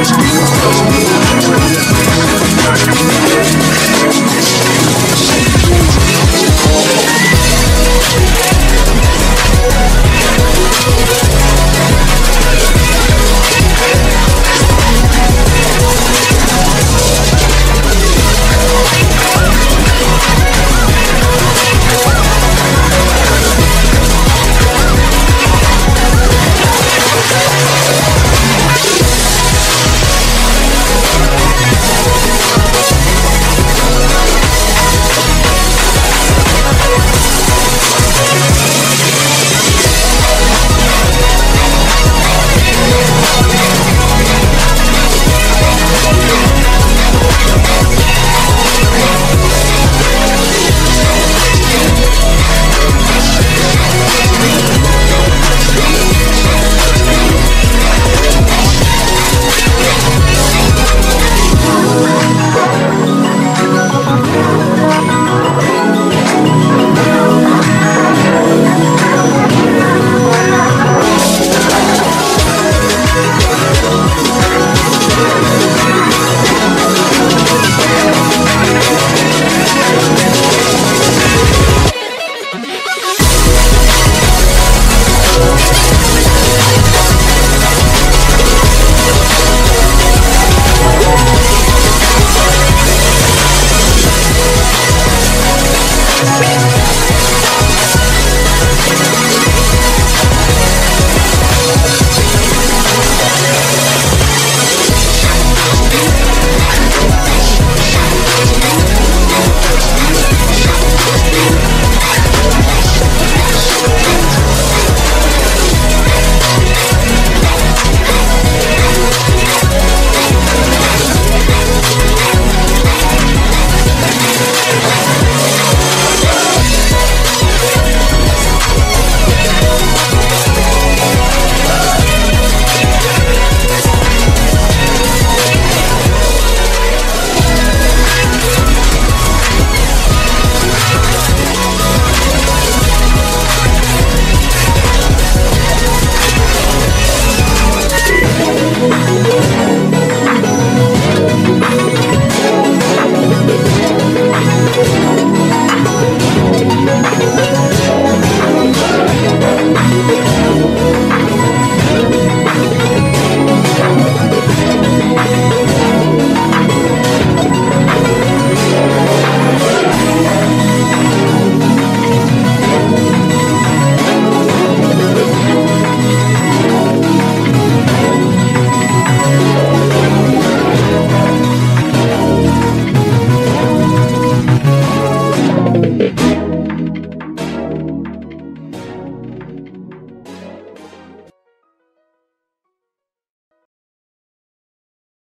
Cause we, cause we,